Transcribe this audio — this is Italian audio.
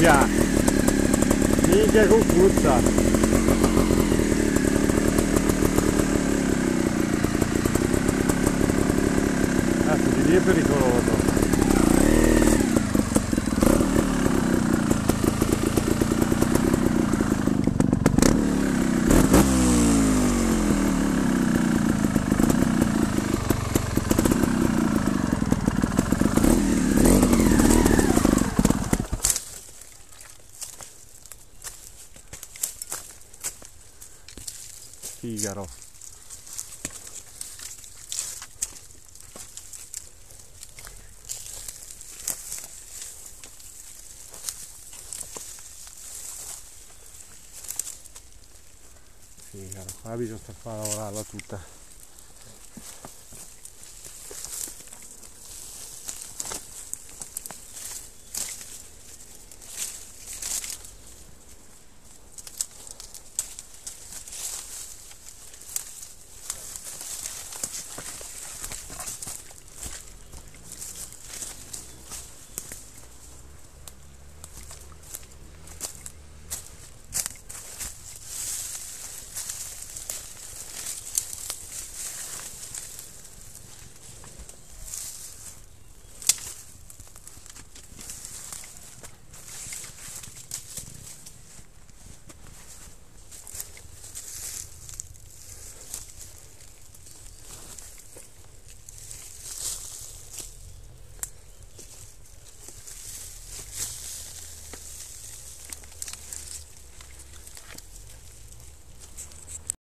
Minchia! Minchia con puzza! Cazzo, di lì è pericoloso! Figaro! Figaro, qua bisogna far lavorarla tutta.